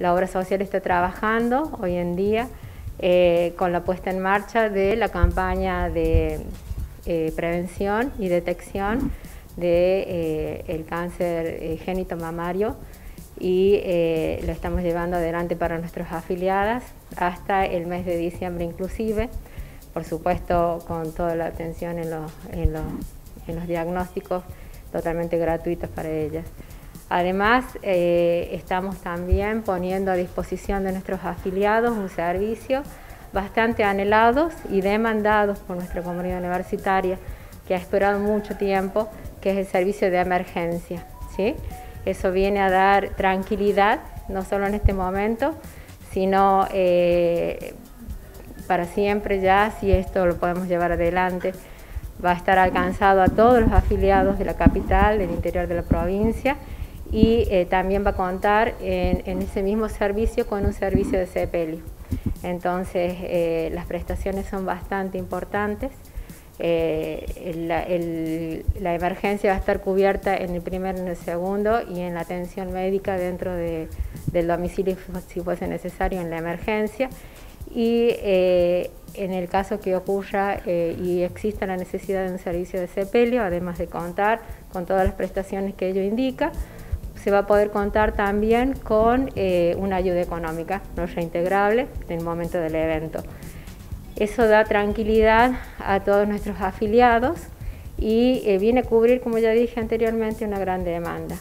La obra social está trabajando hoy en día eh, con la puesta en marcha de la campaña de eh, prevención y detección del de, el cáncer génito mamario y lo estamos llevando adelante para nuestras afiliadas hasta el mes de diciembre inclusive, por supuesto con toda la atención en los, en los, en los diagnósticos totalmente gratuitos para ellas. Además, eh, estamos también poniendo a disposición de nuestros afiliados un servicio bastante anhelados y demandados por nuestra comunidad universitaria, que ha esperado mucho tiempo, que es el servicio de emergencia. ¿sí? Eso viene a dar tranquilidad, no solo en este momento, sino eh, para siempre ya, si esto lo podemos llevar adelante, va a estar alcanzado a todos los afiliados de la capital, del interior de la provincia, y eh, también va a contar en, ese mismo servicio con un servicio de sepelio. Entonces, eh, las prestaciones son bastante importantes. Eh, la emergencia va a estar cubierta en el primer y en el segundo y en la atención médica dentro del domicilio si fuese necesario en la emergencia. Y en el caso que ocurra y exista la necesidad de un servicio de sepelio, además de contar con todas las prestaciones que ello indica, se va a poder contar también con eh, una ayuda económica no reintegrable en el momento del evento. Eso da tranquilidad a todos nuestros afiliados y eh, viene a cubrir, como ya dije anteriormente, una gran demanda.